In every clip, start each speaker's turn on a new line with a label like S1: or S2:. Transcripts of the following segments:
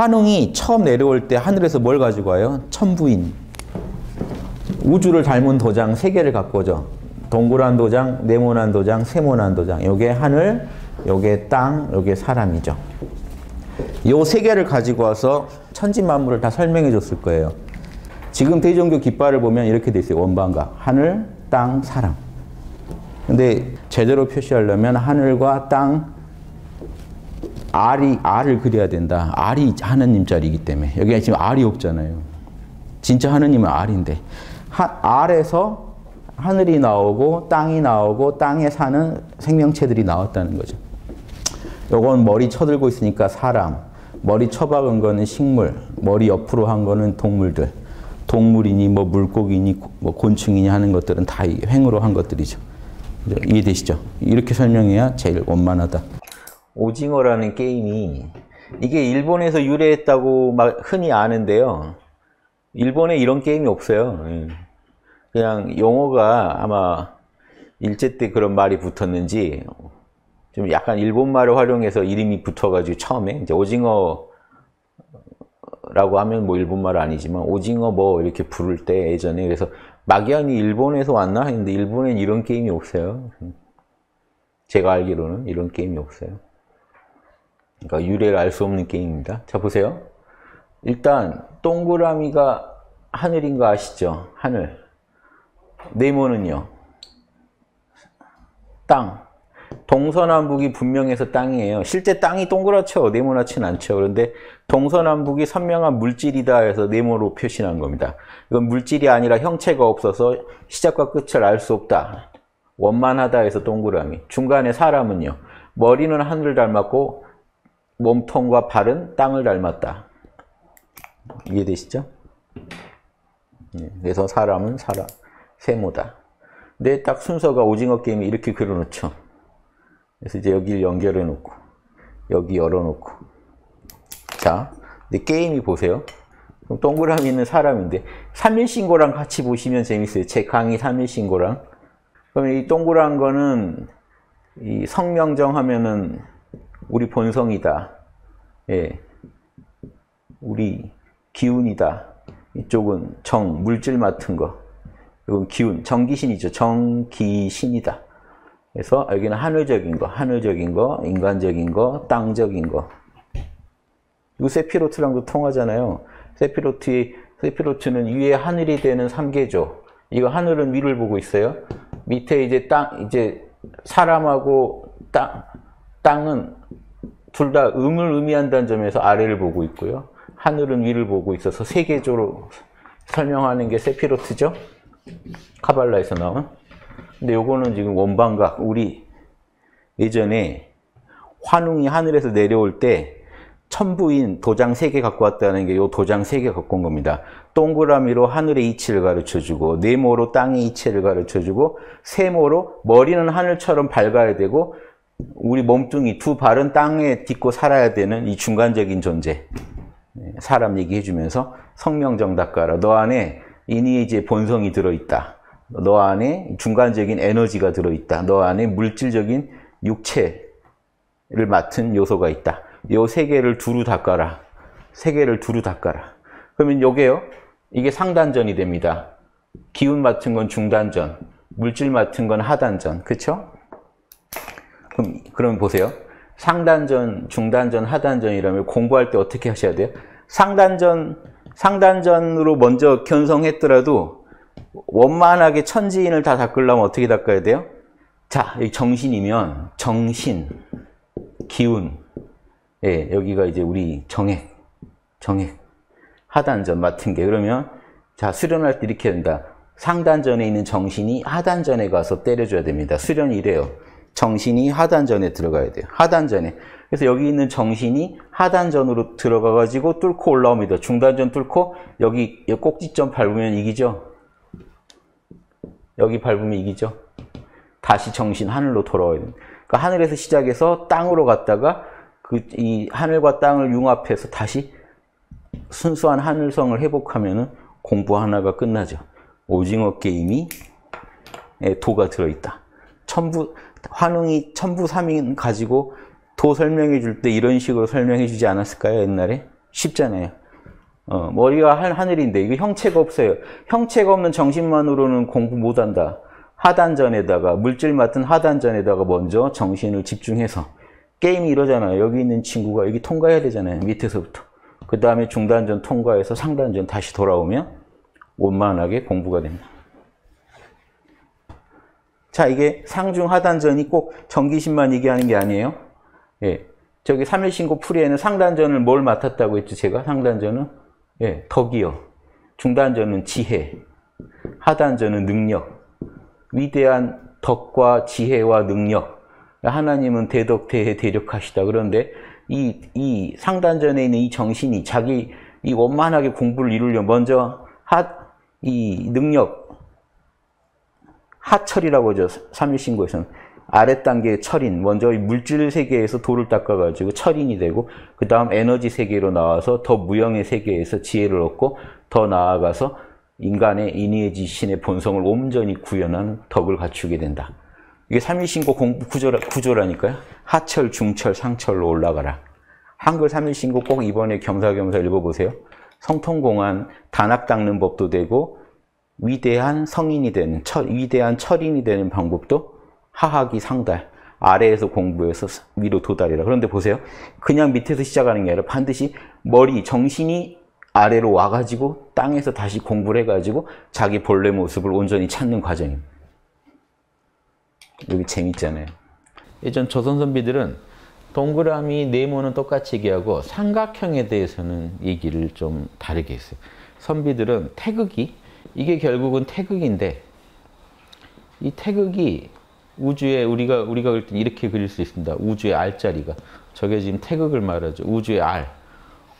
S1: 환웅이 처음 내려올 때 하늘에서 뭘 가지고 와요? 천부인. 우주를 닮은 도장 세 개를 갖고 오죠. 동그란 도장, 네모난 도장, 세모난 도장. 요게 하늘, 요게 땅, 요게 사람이죠. 요 세 개를 가지고 와서 천지 만물을 다 설명해 줬을 거예요. 지금 대종교 깃발을 보면 이렇게 돼 있어요. 원반각. 하늘, 땅, 사람. 근데 제대로 표시하려면 하늘과 땅, R이, R을 그려야 된다. R이 하느님 자리이기 때문에. 여기 지금 R이 없잖아요. 진짜 하느님은 R인데. 하, R에서 하늘이 나오고 땅이 나오고 땅에 사는 생명체들이 나왔다는 거죠. 요건 머리 쳐들고 있으니까 사람, 머리 쳐박은 거는 식물, 머리 옆으로 한 거는 동물들. 동물이니 뭐 물고기니 뭐 곤충이니 하는 것들은 다 횡으로 한 것들이죠. 이해되시죠? 이렇게 설명해야 제일 원만하다. 오징어라는 게임이 이게 일본에서 유래했다고 막 흔히 아는데요. 일본에 이런 게임이 없어요. 예. 그냥 용어가 아마 일제 때 그런 말이 붙었는지 좀 약간 일본 말을 활용해서 이름이 붙어가지고 처음에 이제 오징어라고 하면 뭐 일본 말 아니지만 오징어 뭐 이렇게 부를 때 예전에 그래서 막연히 일본에서 왔나 했는데 일본엔 이런 게임이 없어요. 제가 알기로는 이런 게임이 없어요. 그러니까 유래를 알 수 없는 게임입니다. 자 보세요. 일단 동그라미가 하늘인 거 아시죠? 하늘. 네모는요. 땅. 동서남북이 분명해서 땅이에요. 실제 땅이 동그랗죠. 네모나진 않죠. 그런데 동서남북이 선명한 물질이다 해서 네모로 표시한 겁니다. 이건 물질이 아니라 형체가 없어서 시작과 끝을 알 수 없다. 원만하다 해서 동그라미. 중간에 사람은요. 머리는 하늘을 닮았고 몸통과 발은 땅을 닮았다. 이해되시죠? 예, 그래서 사람은 사람, 세모다. 근데 딱 순서가 오징어 게임이 이렇게 그려놓죠. 그래서 이제 여기를 연결해 놓고, 여기 열어놓고. 자, 근데 게임이 보세요. 그럼 동그라미 있는 사람인데, 3일신고랑 같이 보시면 재밌어요. 제 강의 3일신고랑. 그러면 이 동그란 거는, 이 성명정 하면은, 우리 본성이다. 예. 우리 기운이다. 이쪽은 정, 물질 맡은 거. 이건 기운, 정기신이죠. 정기신이다. 그래서 여기는 하늘적인 거, 하늘적인 거, 인간적인 거, 땅적인 거. 이 세피로트랑도 통하잖아요. 세피로트, 세피로트는 위에 하늘이 되는 3개죠. 이거 하늘은 위를 보고 있어요. 밑에 이제 땅, 이제 사람하고 땅, 땅은 둘 다 음을 의미한다는 점에서 아래를 보고 있고요. 하늘은 위를 보고 있어서 세계적으로 설명하는 게 세피로트죠. 카발라에서 나온. 근데 요거는 지금 원방각, 우리 예전에 환웅이 하늘에서 내려올 때 천부인 도장 세 개 갖고 왔다는 게 요 도장 세 개 갖고 온 겁니다. 동그라미로 하늘의 이치를 가르쳐주고 네모로 땅의 이치를 가르쳐주고 세모로 머리는 하늘처럼 밝아야 되고 우리 몸뚱이 두 발은 땅에 딛고 살아야 되는 이 중간적인 존재 사람 얘기해 주면서 성명정답가라 너 안에 이니에이지의 본성이 들어있다. 너 안에 중간적인 에너지가 들어있다. 너 안에 물질적인 육체를 맡은 요소가 있다. 요 세 개를 두루 닦아라. 세 개를 두루 닦아라. 그러면 요게요. 이게 상단전이 됩니다. 기운 맡은 건 중단전, 물질 맡은 건 하단전. 그쵸? 그럼, 그럼 보세요. 상단전, 중단전, 하단전 이라면 공부할 때 어떻게 하셔야 돼요? 상단전, 상단전으로 먼저 견성했더라도 원만하게 천지인을 다 닦으려면 어떻게 닦아야 돼요? 자, 여기 정신이면 정신, 기운, 예, 여기가 이제 우리 정액, 정액, 하단전 맡은 게 그러면 자 수련할 때 이렇게 된다. 상단전에 있는 정신이 하단전에 가서 때려줘야 됩니다. 수련이 이래요. 정신이 하단전에 들어가야 돼요. 하단전에. 그래서 여기 있는 정신이 하단전으로 들어가가지고 뚫고 올라옵니다. 중단전 뚫고 여기 꼭지점 밟으면 이기죠. 여기 밟으면 이기죠. 다시 정신 하늘로 돌아와야 됩니다. 그러니까 하늘에서 시작해서 땅으로 갔다가 그 이 하늘과 땅을 융합해서 다시 순수한 하늘성을 회복하면은 공부 하나가 끝나죠. 오징어 게임이 도가 들어있다. 천부 환웅이 천부 삼인 가지고 도 설명해 줄 때 이런 식으로 설명해 주지 않았을까요 옛날에? 쉽잖아요. 어, 머리가 하, 하늘인데 이거 형체가 없어요. 형체가 없는 정신만으로는 공부 못한다. 하단전에다가 물질 맡은 하단전에다가 먼저 정신을 집중해서 게임이 이러잖아요. 여기 있는 친구가 여기 통과해야 되잖아요. 밑에서부터. 그 다음에 중단전 통과해서 상단전 다시 돌아오면 원만하게 공부가 됩니다. 자, 이게 상중 하단전이 꼭 전기신만 얘기하는 게 아니에요. 예. 저기 3일 신고 풀이에는 상단전을 뭘 맡았다고 했죠, 제가? 상단전은? 예, 덕이요. 중단전은 지혜. 하단전은 능력. 위대한 덕과 지혜와 능력. 하나님은 대덕대해 대력하시다. 그런데 이, 이 상단전에 있는 이 정신이 자기 이 원만하게 공부를 이루려 먼저 하, 이 능력, 하철이라고 하죠. 삼일신고에서는. 아랫단계의 철인, 먼저 물질 세계에서 돌을 닦아가지고 철인이 되고, 그 다음 에너지 세계로 나와서 더 무형의 세계에서 지혜를 얻고, 더 나아가서 인간의 인의지 신의 본성을 온전히 구현한 덕을 갖추게 된다. 이게 삼일신고 공부 구조라, 구조라니까요. 하철, 중철, 상철로 올라가라. 한글 삼일신고 꼭 이번에 겸사겸사 읽어보세요. 성통공안, 단학 닦는 법도 되고, 위대한 성인이 되는, 철, 위대한 철인이 되는 방법도 하하기 상달, 아래에서 공부해서 위로 도달이라. 그런데 보세요. 그냥 밑에서 시작하는 게 아니라 반드시 머리, 정신이 아래로 와가지고 땅에서 다시 공부를 해가지고 자기 본래 모습을 온전히 찾는 과정입니다. 여기 재밌잖아요. 예전 조선 선비들은 동그라미, 네모는 똑같이 얘기하고 삼각형에 대해서는 얘기를 좀 다르게 했어요. 선비들은 태극이, 이게 결국은 태극인데 이 태극이 우주에 우리가 우리가 그릴 때 이렇게 그릴 수 있습니다. 우주의 알자리가 저게 지금 태극을 말하죠. 우주의 알.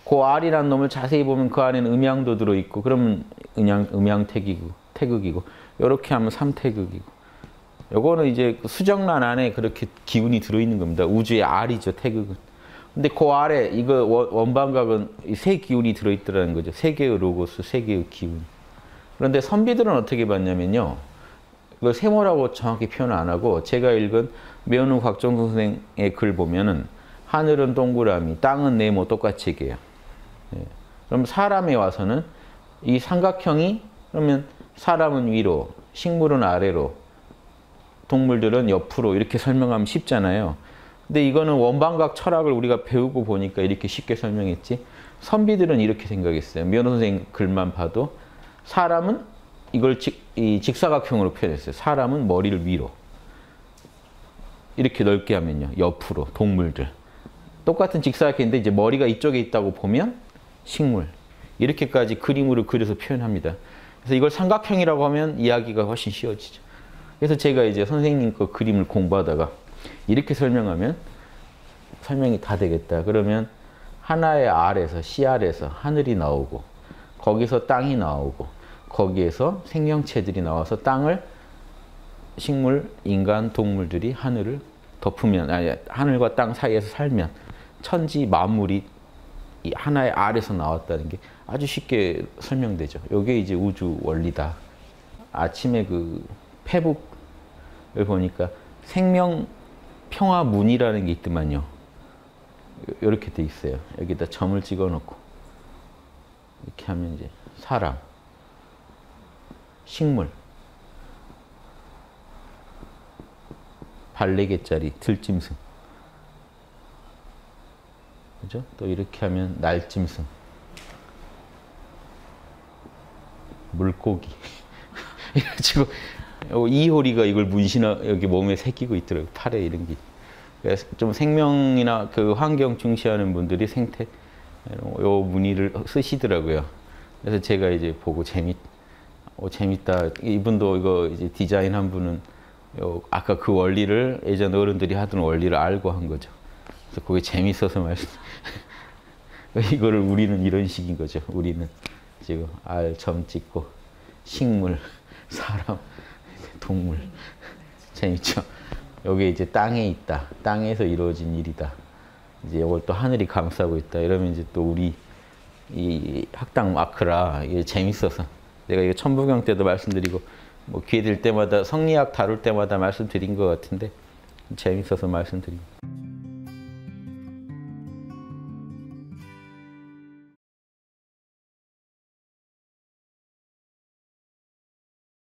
S1: 그 알이란 놈을 자세히 보면 그 안에는 음양도 들어 있고 그러면 음양 음양 태극이고 태극이고 이렇게 하면 삼태극이고. 요거는 이제 수정란 안에 그렇게 기운이 들어 있는 겁니다. 우주의 알이죠 태극은. 근데 그 아래 이거 원방각은 세 기운이 들어 있더라는 거죠. 세 개의 로고스, 세 개의 기운. 그런데 선비들은 어떻게 봤냐면요. 이걸 세모라고 정확히 표현 안 하고 제가 읽은 매운우 곽정 선생의 글 보면은 하늘은 동그라미, 땅은 네모 똑같이 얘기해요. 예. 그럼 사람에 와서는 이 삼각형이 그러면 사람은 위로, 식물은 아래로, 동물들은 옆으로 이렇게 설명하면 쉽잖아요. 근데 이거는 원방각 철학을 우리가 배우고 보니까 이렇게 쉽게 설명했지. 선비들은 이렇게 생각했어요. 면호 선생 글만 봐도 사람은 이걸 직, 이 직사각형으로 표현했어요. 사람은 머리를 위로. 이렇게 넓게 하면요. 옆으로, 동물들. 똑같은 직사각형인데 이제 머리가 이쪽에 있다고 보면 식물. 이렇게까지 그림으로 그려서 표현합니다. 그래서 이걸 삼각형이라고 하면 이야기가 훨씬 쉬워지죠. 그래서 제가 이제 선생님 거 그림을 공부하다가 이렇게 설명하면 설명이 다 되겠다. 그러면 하나의 알에서, 씨알에서 하늘이 나오고 거기서 땅이 나오고 거기에서 생명체들이 나와서 땅을 식물, 인간, 동물들이 하늘을 덮으면 아니 하늘과 땅 사이에서 살면 천지 만물이 이 하나의 알에서 나왔다는 게 아주 쉽게 설명되죠. 이게 이제 우주 원리다. 아침에 그 페북을 보니까 생명 평화 문이라는 게 있더만요. 이렇게 돼 있어요. 여기다 점을 찍어 놓고 이렇게 하면 이제 사람 식물 발레개짜리 들짐승. 그죠? 또 이렇게 하면 날짐승. 물고기. 이래가지고 이효리가 이걸 문신하 여기 몸에 새기고 있더라고요 팔에 이런 게. 좀 생명이나 그 환경 중시하는 분들이 생태 요 무늬를 쓰시더라고요 그래서 제가 이제 보고 재밌 어, 재밌다. 이분도 이거 이제 디자인 한 분은 요 아까 그 원리를 예전 어른들이 하던 원리를 알고 한 거죠. 그래서 그게 재밌어서 말씀. 이거를 우리는 이런 식인 거죠. 우리는 지금 알 점 찍고 식물, 사람, 동물 재밌죠. 여기 이제 땅에 있다. 땅에서 이루어진 일이다. 이제 이걸 또 하늘이 감싸고 있다. 이러면 이제 또 우리 이 학당 마크라 이게 재밌어서 내가 이거 천부경 때도 말씀드리고 뭐 기회 될 때마다 성리학 다룰 때마다 말씀드린 것 같은데 재밌어서 말씀드립니다.